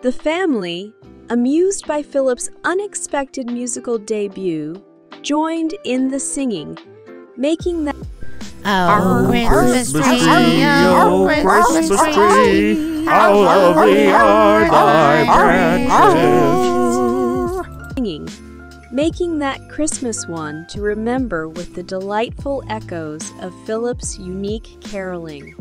The family, amused by Filip's unexpected musical debut, joined in the singing, making that Oh, Christmas tree, oh, oh Christmas tree, how lovely are thy branches. singing, making that Christmas one to remember with the delightful echoes of Filip's unique caroling.